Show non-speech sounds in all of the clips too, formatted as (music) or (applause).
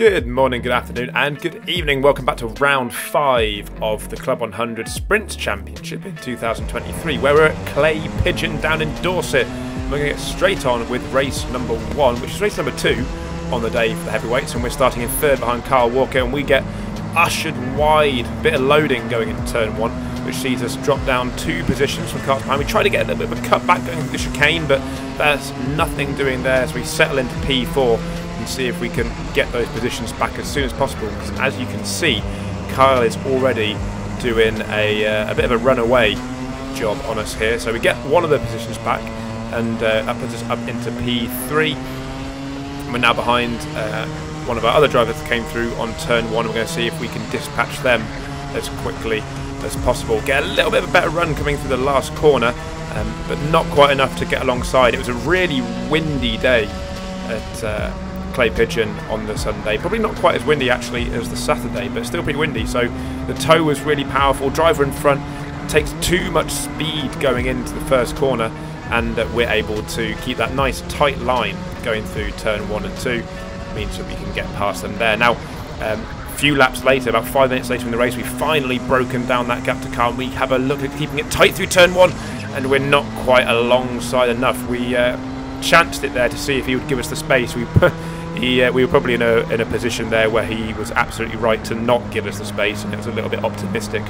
Good morning, good afternoon, and good evening. Welcome back to round five of the Club 100 Sprint Championship in 2023, where we're at Clay Pigeon down in Dorset. We're going to get straight on with race number one, which is race number two on the day for the heavyweights, and we're starting in third behind Carl Walker, and we get ushered wide, bit of loading going into turn one, which sees us drop down two positions from cars behind. We try to get a little bit of a cut back going through the chicane, but there's nothing doing there as we settle into P4 and see if we can get those positions back as soon as possible. Because as you can see, Kyle is already doing a, uh, a bit of a runaway job on us here. So we get one of the positions back, and uh, that puts us up into P3. We're now behind uh, one of our other drivers that came through on turn one. We're going to see if we can dispatch them as quickly as possible. Get a little bit of a better run coming through the last corner, um, but not quite enough to get alongside. It was a really windy day at uh, Clay Pigeon on the Sunday. Probably not quite as windy actually as the Saturday, but still pretty windy. So the tow was really powerful. Driver in front takes too much speed going into the first corner, and uh, we're able to keep that nice tight line going through turn one and two. Means that we can get past them there. Now, um, a few laps later, about five minutes later in the race, we've finally broken down that gap to Carl. We have a look at keeping it tight through turn one, and we're not quite alongside enough. We uh, chanced it there to see if he would give us the space. We he, uh, we were probably in a, in a position there where he was absolutely right to not give us the space, and it was a little bit optimistic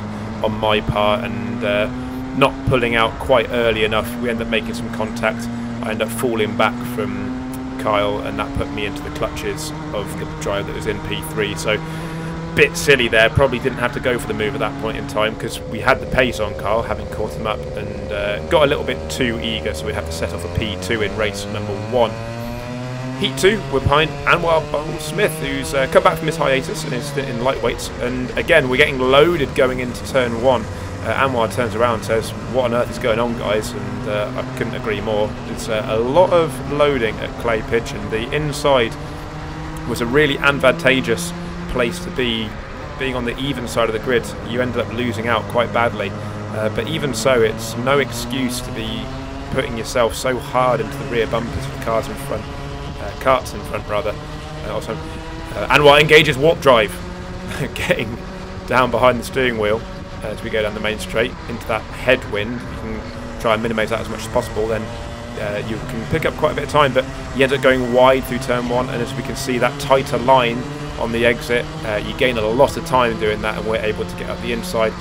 on my part, and uh, not pulling out quite early enough. We ended up making some contact. I ended up falling back from Kyle, and that put me into the clutches of the driver that was in P3. So, bit silly there. Probably didn't have to go for the move at that point in time because we had the pace on Kyle, having caught him up, and uh, got a little bit too eager. So we had to set off a P2 in race number one. Heat 2, we're behind Anwar Bung Smith, who's uh, come back from his hiatus and is in lightweights. And again, we're getting loaded going into turn 1. Uh, Anwar turns around and says, What on earth is going on, guys? And uh, I couldn't agree more. It's uh, a lot of loading at Clay Pitch, and The inside was a really advantageous place to be. Being on the even side of the grid, you ended up losing out quite badly. Uh, but even so, it's no excuse to be putting yourself so hard into the rear bumpers of cars in front carts in front rather. Uh, also, uh, Anwar engages warp drive, (laughs) getting down behind the steering wheel as we go down the main straight into that headwind. You can try and minimise that as much as possible. Then uh, you can pick up quite a bit of time, but you end up going wide through turn one, and as we can see, that tighter line on the exit, uh, you gain a lot of time doing that, and we're able to get up the inside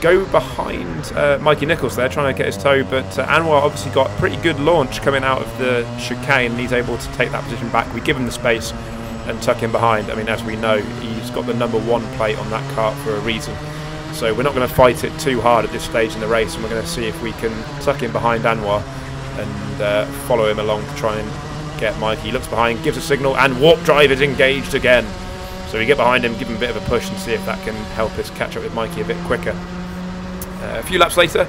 go behind uh, Mikey Nichols there, trying to get his toe, but uh, Anwar obviously got pretty good launch coming out of the chicane, and he's able to take that position back. We give him the space and tuck him behind. I mean, as we know, he's got the number one plate on that cart for a reason. So we're not going to fight it too hard at this stage in the race, and we're going to see if we can tuck him behind Anwar and uh, follow him along to try and get Mikey. He looks behind, gives a signal, and Warp Drive is engaged again. So we get behind him, give him a bit of a push, and see if that can help us catch up with Mikey a bit quicker. A few laps later,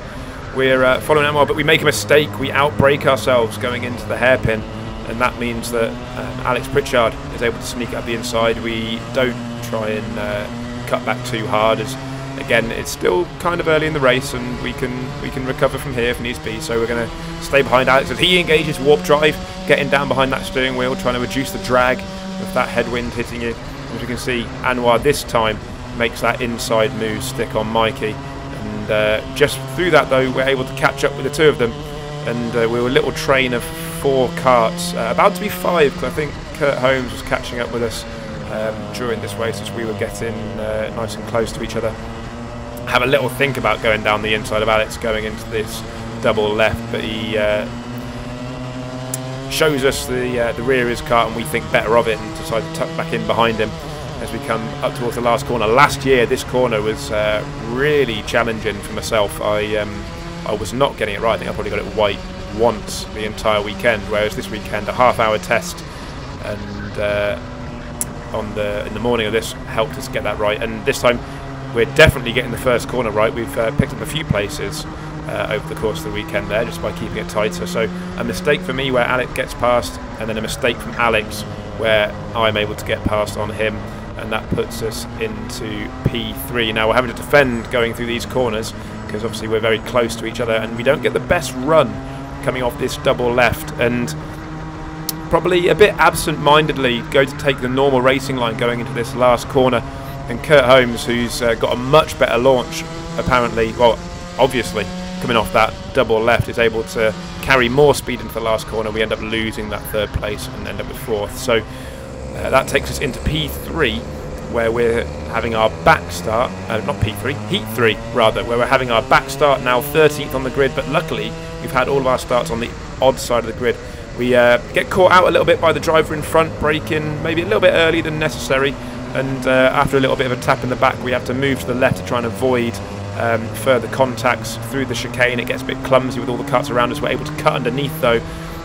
we're uh, following Anwar, but we make a mistake. We outbrake ourselves going into the hairpin, and that means that um, Alex Pritchard is able to sneak up the inside. We don't try and uh, cut back too hard, as again it's still kind of early in the race, and we can we can recover from here if needs be. So we're going to stay behind Alex as he engages warp drive, getting down behind that steering wheel, trying to reduce the drag of that headwind hitting you. As you can see, Anwar this time makes that inside move stick on Mikey and uh, just through that, though, we're able to catch up with the two of them. And uh, we were a little train of four carts, uh, about to be five, because I think Kurt Holmes was catching up with us um, during this race as we were getting uh, nice and close to each other. Have a little think about going down the inside of Alex going into this double left, but he uh, shows us the uh, the rear is his car, and we think better of it and decide to tuck back in behind him as we come up towards the last corner. Last year, this corner was uh, really challenging for myself. I um, I was not getting it right. I think I probably got it white once the entire weekend, whereas this weekend a half-hour test and uh, on the in the morning of this helped us get that right. And this time, we're definitely getting the first corner right. We've uh, picked up a few places. Uh, over the course of the weekend there just by keeping it tighter so a mistake for me where Alex gets past and then a mistake from Alex where I'm able to get past on him and that puts us into P3. Now we're having to defend going through these corners because obviously we're very close to each other and we don't get the best run coming off this double left and probably a bit absent-mindedly go to take the normal racing line going into this last corner. And Kurt Holmes, who's uh, got a much better launch, apparently, well, obviously, coming off that double left, is able to carry more speed into the last corner. We end up losing that third place and end up with fourth. So uh, that takes us into P3, where we're having our back start, uh, not P3, Heat 3 rather, where we're having our back start now 13th on the grid, but luckily we've had all of our starts on the odd side of the grid. We uh, get caught out a little bit by the driver in front, braking maybe a little bit earlier than necessary, and uh, after a little bit of a tap in the back, we have to move to the left to try and avoid um, further contacts through the chicane. It gets a bit clumsy with all the cuts around us. We're able to cut underneath though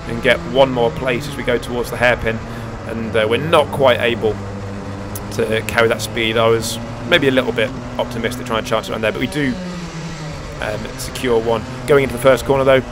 and get one more place as we go towards the hairpin, and uh, we're not quite able to carry that speed. I was maybe a little bit optimistic trying to chance on there, but we do um, secure one. Going into the first corner though,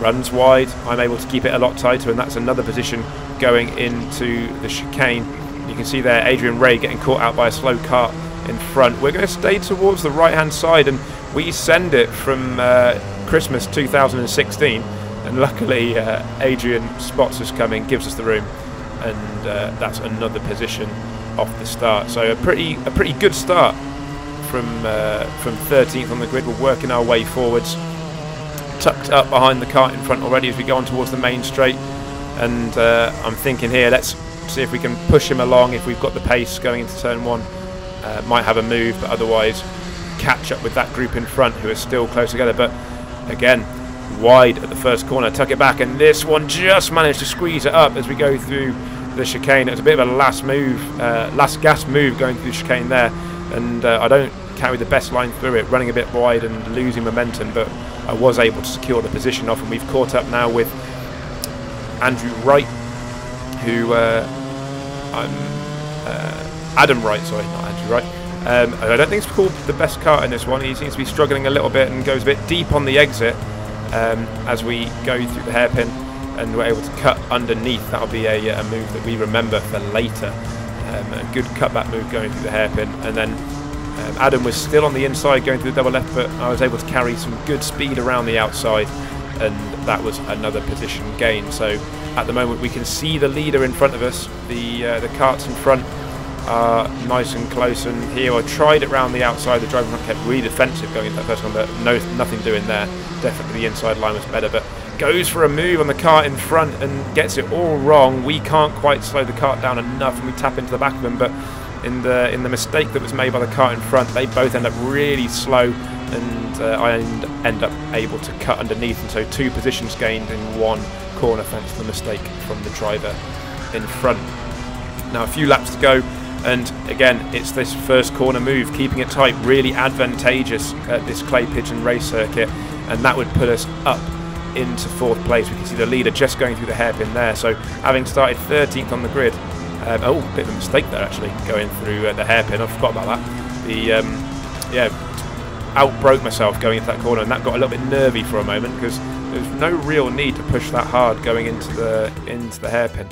runs wide. I'm able to keep it a lot tighter, and that's another position going into the chicane. You can see there Adrian Ray getting caught out by a slow cart in front. We're going to stay towards the right hand side, and we send it from uh, Christmas 2016. And luckily, uh, Adrian spots us coming, gives us the room, and uh, that's another position off the start. So a pretty a pretty good start from uh, from 13th on the grid. We're working our way forwards, tucked up behind the cart in front already as we go on towards the main straight. And uh, I'm thinking here, let's see if we can push him along. If we've got the pace going into turn one, uh, might have a move, but otherwise catch up with that group in front who are still close together. But again, wide at the first corner, tuck it back, and this one just managed to squeeze it up as we go through the chicane. It was a bit of a last move, uh, last gas move going through the chicane there, and uh, I don't carry the best line through it, running a bit wide and losing momentum, but I was able to secure the position off, and we've caught up now with Andrew Wright, who uh, I'm uh, Adam Wright, sorry, not Andrew Wright. Um, I don't think it's called the best car in this one. He seems to be struggling a little bit and goes a bit deep on the exit um, as we go through the hairpin and we're able to cut underneath. That'll be a, a move that we remember for later. Um, a good cutback move going through the hairpin. And then um, Adam was still on the inside going through the double left, but I was able to carry some good speed around the outside, and that was another position gain. So at the moment, we can see the leader in front of us. The uh, the carts in front are nice and close. And here I tried it round the outside. The driver kept really defensive going into that first one, but no, nothing doing there. Definitely the inside line was better, but goes for a move on the cart in front and gets it all wrong. We can't quite slow the cart down enough, and we tap into the back of them. But in the in the mistake that was made by the cart in front, they both end up really slow, and uh, I end, end up able to cut underneath. And so two positions gained in one corner thanks to the mistake from the driver in front. Now a few laps to go. And again, it's this first corner move, keeping it tight, really advantageous at this clay pigeon race circuit, and that would put us up into fourth place. We can see the leader just going through the hairpin there. So having started 13th on the grid, um, oh, bit of a mistake there actually, going through uh, the hairpin. I forgot about that. The um, yeah, outbroke myself going into that corner, and that got a little bit nervy for a moment because there was no real need to push that hard going into the into the hairpin,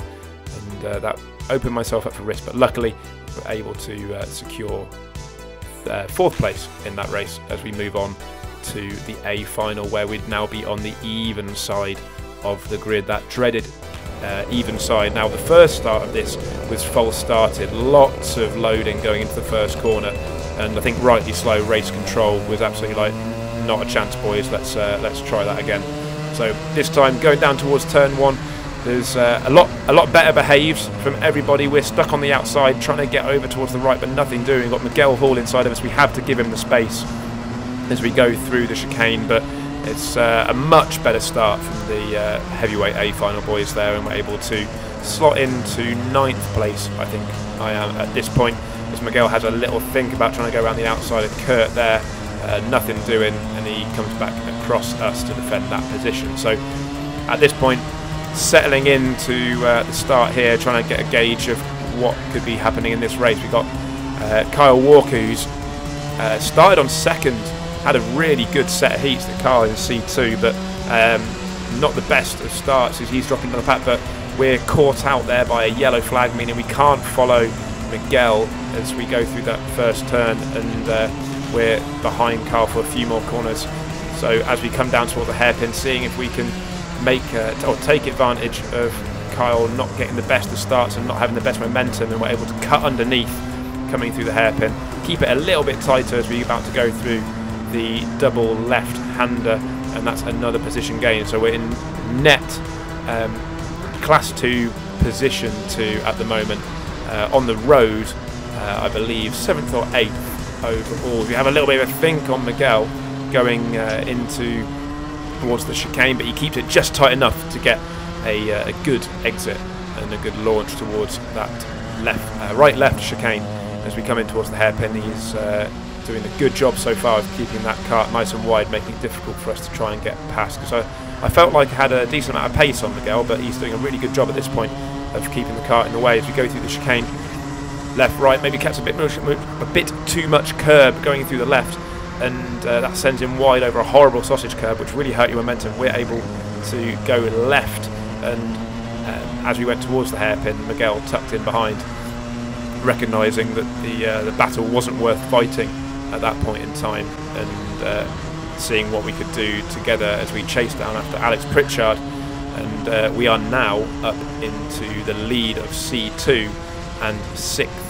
and uh, that opened myself up for risk. But luckily, we're able to uh, secure uh, fourth place in that race as we move on to the A final, where we'd now be on the even side of the grid, that dreaded uh, even side. Now, the first start of this was false started, lots of loading going into the first corner, and I think rightly slow race control was absolutely like not a chance, boys. Let's uh, let's try that again. So this time going down towards turn one. There's uh, a lot, a lot better behaved from everybody. We're stuck on the outside, trying to get over towards the right, but nothing doing. We've got Miguel Hall inside of us. We have to give him the space as we go through the chicane, but it's uh, a much better start from the uh, heavyweight A final boys there, and we're able to slot into ninth place. I think I am at this point, as Miguel has a little think about trying to go around the outside of Kurt there. Uh, nothing doing, and he comes back across us to defend that position. So at this point, settling into uh, the start here, trying to get a gauge of what could be happening in this race. We've got uh, Kyle Walker, who's uh, started on second, had a really good set of heats, the car in C2, but um, not the best of starts as he's dropping down the pack. But we're caught out there by a yellow flag, meaning we can't follow Miguel as we go through that first turn, and uh, we're behind Carl for a few more corners. So as we come down toward the hairpin, seeing if we can make uh, or take advantage of Kyle not getting the best of starts and not having the best momentum, and we're able to cut underneath coming through the hairpin. Keep it a little bit tighter as we're about to go through the double left-hander, and that's another position gain. So we're in net um, class two position two at the moment uh, on the road. Uh, I believe seventh or eighth overall. We have a little bit of a think on Miguel going uh, into towards the chicane, but he keeps it just tight enough to get a, uh, a good exit and a good launch towards that left, uh, right left chicane as we come in towards the hairpin. He's uh, doing a good job so far of keeping that cart nice and wide, making it difficult for us to try and get past. Because I, I felt like I had a decent amount of pace on Miguel, but he's doing a really good job at this point of keeping the cart in the way as we go through the chicane. Left, right, maybe catch a bit, a bit too much curb going through the left, and uh, that sends him wide over a horrible sausage curb, which really hurt your momentum. We're able to go left, and um, as we went towards the hairpin, Miguel tucked in behind, recognising that the uh, the battle wasn't worth fighting at that point in time, and uh, seeing what we could do together as we chased down after Alex Pritchard. And uh, we are now up into the lead of C2 and sixth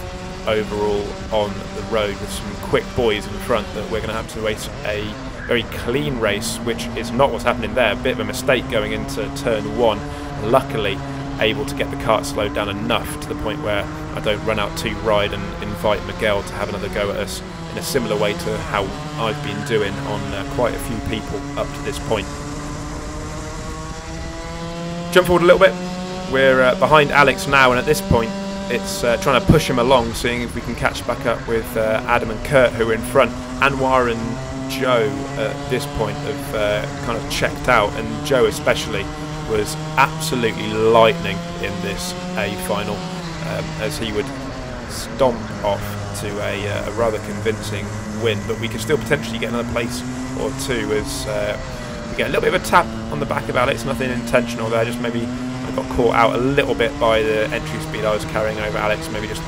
overall on the road with some quick boys in front that we're going to have to race a very clean race, which is not what's happening there. A bit of a mistake going into turn one. Luckily, able to get the cart slowed down enough to the point where I don't run out too wide and invite Miguel to have another go at us in a similar way to how I've been doing on uh, quite a few people up to this point. Jump forward a little bit. We're uh, behind Alex now, and at this point, it's uh, trying to push him along, seeing if we can catch back up with uh, Adam and Kurt, who are in front. Anwar and Joe at this point have uh, kind of checked out, and Joe especially was absolutely lightning in this A final, um, as he would stomp off to a, uh, a, rather convincing win. But we could still potentially get another place or two as uh, we get a little bit of a tap on the back of Alex. Nothing intentional there, just maybe I got caught out a little bit by the entry speed I was carrying over Alex. Maybe just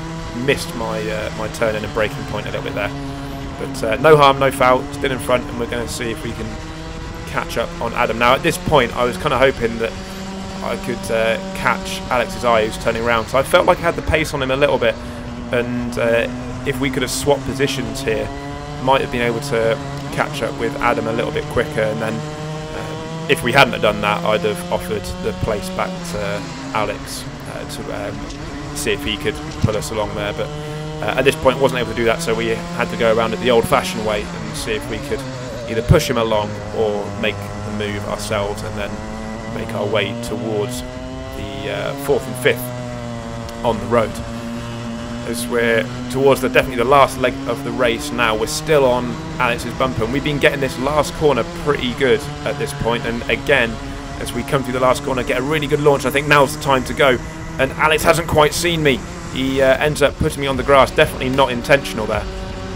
missed my uh, my turn and a breaking point a little bit there. But uh, no harm, no foul. Still in front, and we're going to see if we can catch up on Adam. Now, at this point, I was kind of hoping that I could uh, catch Alex's eye who's turning around. So I felt like I had the pace on him a little bit, and uh, if we could have swapped positions here, might have been able to catch up with Adam a little bit quicker, and then if we hadn't have done that, I'd have offered the place back to Alex uh, to um, see if he could pull us along there. But uh, at this point, wasn't able to do that, so we had to go around it the old-fashioned way and see if we could either push him along or make the move ourselves, and then make our way towards the uh, fourth and fifth on the road as we're towards the definitely the last leg of the race now. We're still on Alex's bumper, and we've been getting this last corner pretty good at this point. And again, as we come through the last corner, get a really good launch. I think now's the time to go. And Alex hasn't quite seen me. He uh, ends up putting me on the grass. Definitely not intentional there.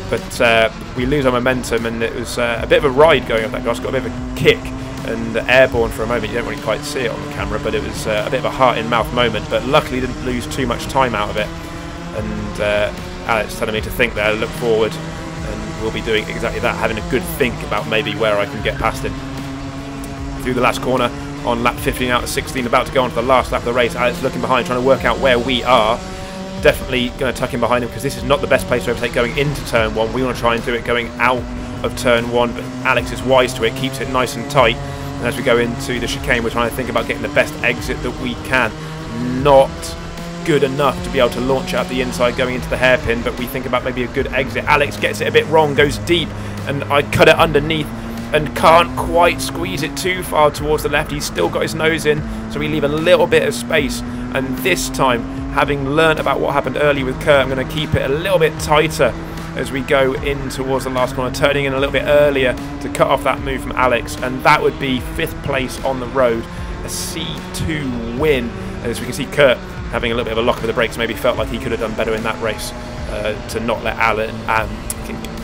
But uh, we lose our momentum, and it was uh, a bit of a ride going up that grass. Got a bit of a kick and airborne for a moment. You don't really quite see it on the camera, but it was uh, a bit of a heart in mouth moment. But luckily, didn't lose too much time out of it and uh, Alex telling me to think there, look forward, and we'll be doing exactly that, having a good think about maybe where I can get past him. Through the last corner on lap 15 out of 16, about to go on to the last lap of the race. Alex looking behind, trying to work out where we are. Definitely going to tuck in behind him because this is not the best place to overtake going into turn one. We want to try and do it going out of turn one, but Alex is wise to it, keeps it nice and tight. And as we go into the chicane, we're trying to think about getting the best exit that we can. Not good enough to be able to launch out the inside going into the hairpin, but we think about maybe a good exit. Alex gets it a bit wrong, goes deep, and I cut it underneath and can't quite squeeze it too far towards the left. He's still got his nose in, so we leave a little bit of space. And this time, having learnt about what happened earlier with Kurt, I'm going to keep it a little bit tighter as we go in towards the last corner, turning in a little bit earlier to cut off that move from Alex. And that would be fifth place on the road, a C2 win. As we can see, Kurt having a little bit of a lock of the brakes, maybe felt like he could have done better in that race uh, to not let Alan.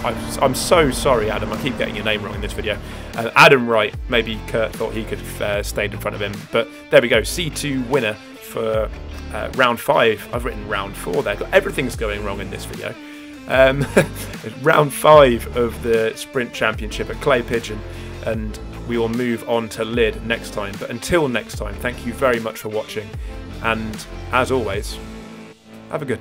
I'm so sorry, Adam. I keep getting your name wrong in this video. Uh, Adam Wright, maybe Kurt thought he could have uh, stayed in front of him. But there we go. C2 winner for uh, round five. I've written round four there. Everything's going wrong in this video. Um, (laughs) round five of the Sprint Championship at Clay Pigeon. And we will move on to Lydd next time. But until next time, thank you very much for watching. And as always, have a good